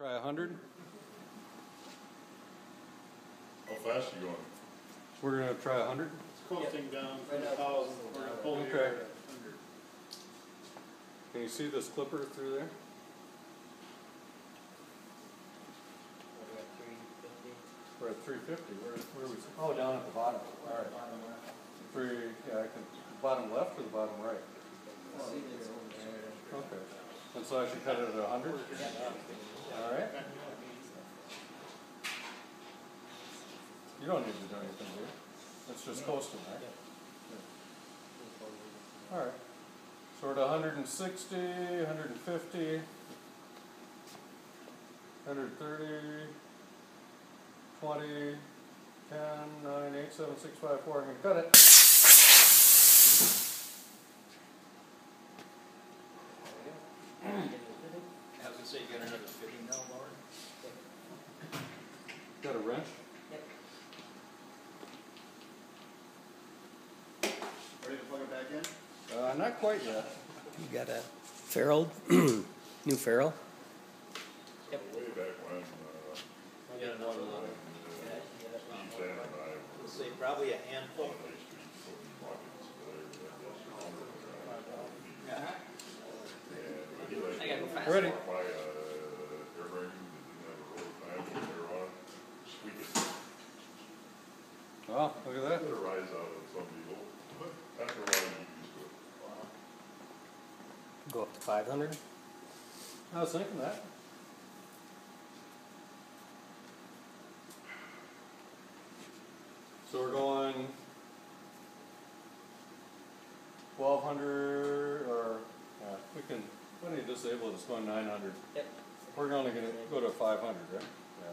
Try a hundred. How fast are you going? We're gonna try a hundred. It's coasting down from Right a thousand, we're gonna pull Okay. here at hundred. Can you see this clipper through there? What, we got three fifty? We're at three fifty. Where, where are we? Oh, down at the bottom. All right. Bottom left. Three, yeah, I can, bottom left or the bottom right? See this over there. Okay. And so I should cut it at a hundred? All right. You don't need to do anything, do you? It's just coasting, right? All right. So we're at hundred and sixty, hundred and fifty, hundred thirty, twenty, ten, nine, eight, seven, six, five, four. I'm gonna cut it. There we go. I was gonna say, you got another fifty now, Lauren? Got a wrench? Ready to plug it back in? Uh, not quite yet. You got a ferrule, new ferrule? Way back when, uh, You got another one? Steve Sand and I were Let's say probably a on handful. High Street putting buckets there, that was a hundred around. Yeah. And he. I gotta go fast. Ready. Walked by a airframe that didn't have a rotor fan, there on it, squeak it. Oh, look at that. Put a rise out of some people, but after a while you get used to it. Go up to five hundred? I was thinking that. So we're going twelve hundred, or, yeah, we can, when you disable it, it's going nine hundred. Yep. We're only gonna go to five hundred, right? Yeah.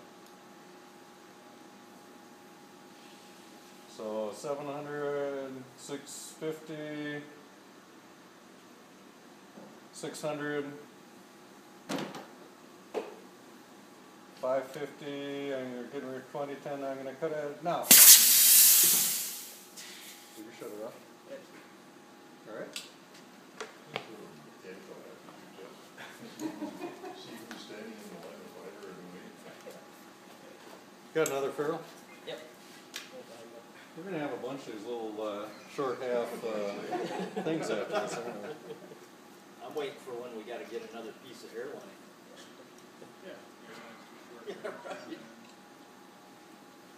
So seven hundred, six fifty, six hundred, five fifty, and you're getting rid of twenty, ten, I'm gonna cut it now. Did you shut it off? Alright, Mechanical aptitude test. See who's standing in the line of fire and wait. got another ferrule? Yep. We're gonna have a bunch of these little, uh, short half, uh, things after this, aren't we? I'm waiting for when we gotta get another piece of airline. Yeah. Yeah, right.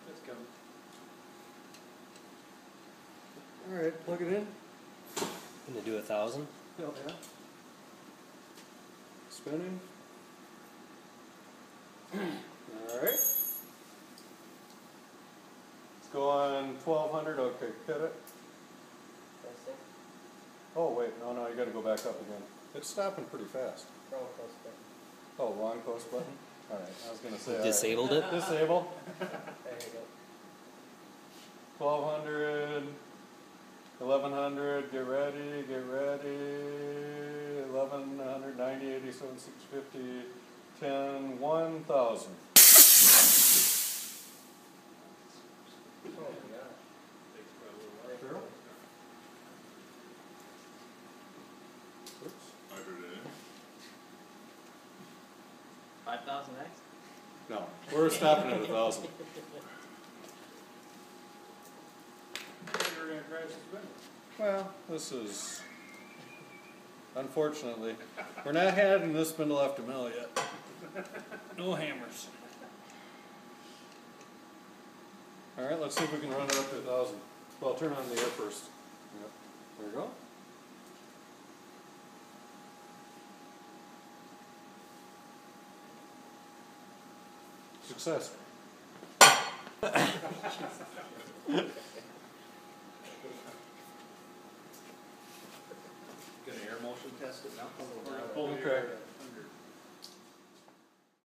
That's coming. Alright, plug it in. Gonna do a thousand? Hell yeah. Spinning. Alright. It's going twelve hundred, okay, cut it. That's it. Oh, wait, no, no, you gotta go back up again. It's stopping pretty fast. Roll close button. Oh, wrong post button? Alright, I was gonna say. alright. Disabled it? Disable. There you go. Twelve hundred, eleven hundred, get ready, get ready, eleven hundred, ninety, eighty-seven, six fifty, ten, one thousand. Oh, yeah. Sure. Oops. Hundred in. Five thousand next? No, we're stopping at a thousand. We're gonna crash this window. Well, this is, unfortunately, we're not having this spindle after mill yet. No hammers. All right, let's see if we can run it up to a thousand. Well, turn on the air first. Yep, there you go. Success. Gonna air motion test it now? We're gonna pull here Okay.